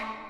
you